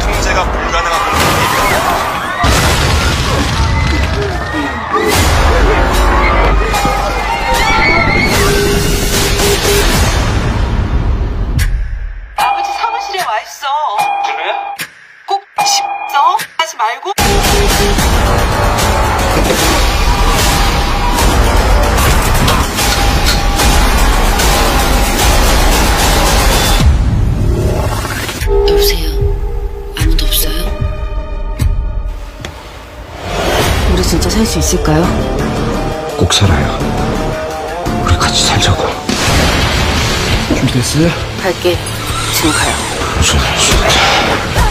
상대가 불가능한 공격입니다. 아버지 사무실에 와 있어. 그래? 꼭 싶어? 하지 말고. 우리 진짜 살 수 있을까요? 꼭 살아요. 우리 같이 살자고. 준비됐어요? 갈게. 지금 가요. 무슨 있다.